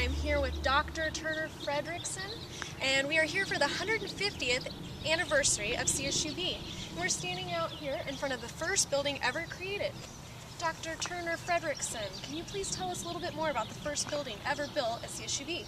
Sarah Brooks, and I am here with Dr. Turner Fredrickson, and we are here for the 150th anniversary of CSUB. We're standing out here in front of the first building ever created. Dr. Turner Fredrickson, can you please tell us a little bit more about the first building ever built at CSUB?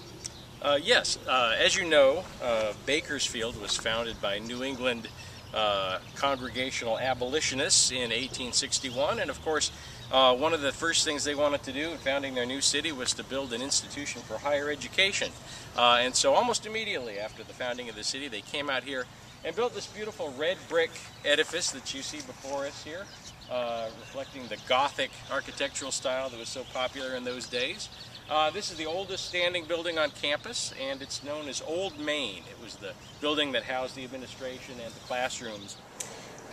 Uh, yes, uh, as you know, uh, Bakersfield was founded by New England uh, Congregational abolitionists in 1861, and of course, uh, one of the first things they wanted to do in founding their new city was to build an institution for higher education. Uh, and so almost immediately after the founding of the city, they came out here and built this beautiful red brick edifice that you see before us here, uh, reflecting the Gothic architectural style that was so popular in those days. Uh, this is the oldest standing building on campus, and it's known as Old Main. It was the building that housed the administration and the classrooms.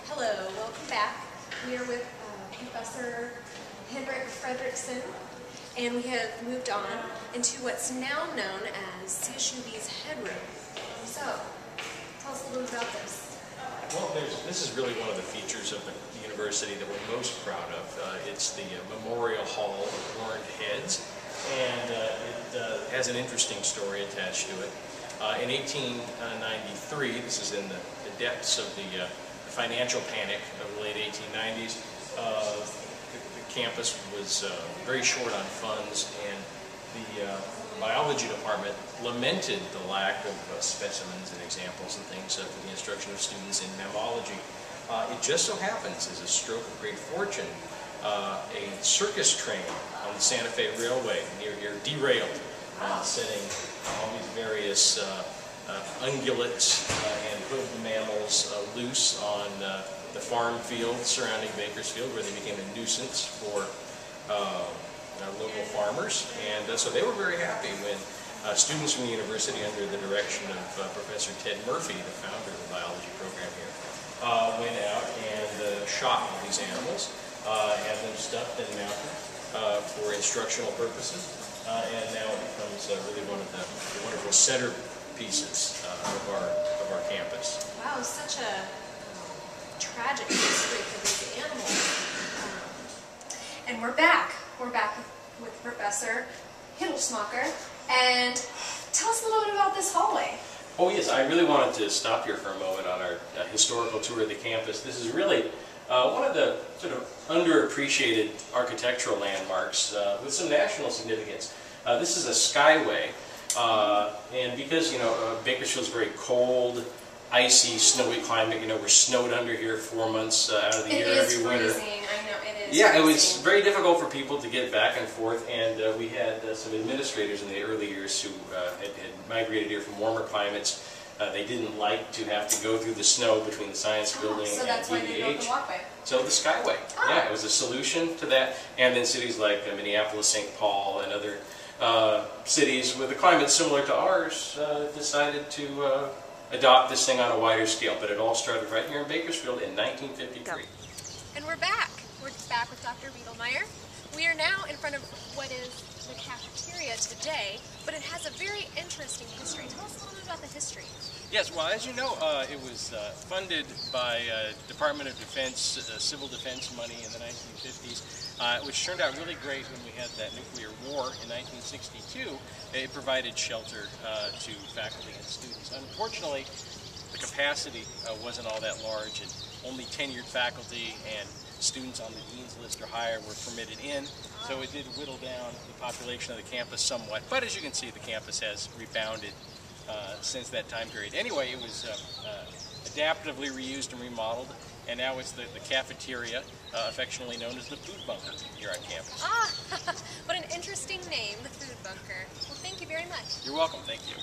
Hello, welcome back. We are with Professor Henrik Fredrickson, and we have moved on into what's now known as CSUB's headroom. So, tell us a little bit about this. Well, this is really one of the features of the, university that we're most proud of. Uh, it's the uh, Memorial Hall of Horned Heads, and uh, it uh, has an interesting story attached to it. Uh, in 1893, this is in the, the depths of the, uh, the, financial panic of the late 1890s, the, the, campus was very short on funds, and the biology department lamented the lack of uh, specimens and examples and things uh, for the instruction of students in mammalogy. Uh, it just so happens, as a stroke of great fortune, uh, a circus train on the Santa Fe Railway near here derailed, uh, setting all these various uh, ungulates and hoofed mammals loose on the farm fields surrounding Bakersfield, where they became a nuisance for our local farmers. And uh, so they were very happy when uh, students from the university, under the direction of uh, Professor Ted Murphy, the founder of the biology program here, uh, went out and uh, shot these animals, uh, had them stuffed and mounted for instructional purposes. and now it becomes really one of the, the wonderful centerpieces of, our, of our campus. Wow, such a tragic history for these animals. Um, and we're back. We're back with Professor Hiddlesmacher. And tell us a little bit about this hallway. Oh yes, I really wanted to stop here for a moment on our uh, historical tour of the campus. This is really uh, one of the sort of underappreciated architectural landmarks uh, with some national significance. Uh, this is a skyway, uh, and because you know uh, Bakersfield's very cold, icy, snowy climate, you know we're snowed under here four months out of the it year every winter. Freezing yeah, it was very difficult for people to get back and forth, and uh, we had uh, some administrators in the early years who uh, had, had, migrated here from warmer climates. Uh, they didn't like to have to go through the snow between the science oh, building so and DVH. The walkway. So the Skyway, oh. yeah, it was a solution to that. And then cities like uh, Minneapolis, St. Paul, and other uh, cities with a climate similar to ours decided to adopt this thing on a wider scale. But it all started right here in Bakersfield in 1953. And we're back. We're back with Dr. Riedelmeyer. We are now in front of what is the cafeteria today, but it has a very interesting history. Tell us a little bit about the history. Yes, well, as you know, uh, it was uh, funded by uh, Department of Defense, uh, civil defense money in the 1950s, uh, which turned out really great when we had that nuclear war in 1962. It provided shelter uh, to faculty and students. Unfortunately, the capacity wasn't all that large, and only tenured faculty and students on the dean's list or higher were permitted in. So it did whittle down the population of the campus somewhat. But as you can see, the campus has rebounded uh, since that time period. Anyway, it was uh, uh, adaptively reused and remodeled, and now it's the, the cafeteria, uh, affectionately known as the food bunker here on campus. Ah, what an interesting name, the food bunker. Well, thank you very much. You're welcome. Thank you.